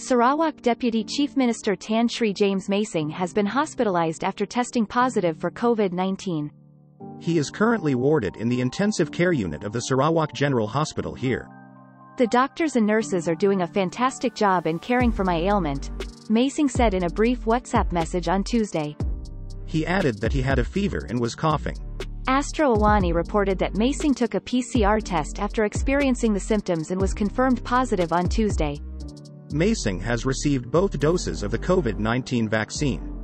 Sarawak Deputy Chief Minister Tan Sri James Masing has been hospitalized after testing positive for COVID-19. He is currently warded in the intensive care unit of the Sarawak General Hospital here. The doctors and nurses are doing a fantastic job in caring for my ailment, Masing said in a brief WhatsApp message on Tuesday. He added that he had a fever and was coughing. Astro Awani reported that Masing took a PCR test after experiencing the symptoms and was confirmed positive on Tuesday. Masing has received both doses of the COVID-19 vaccine.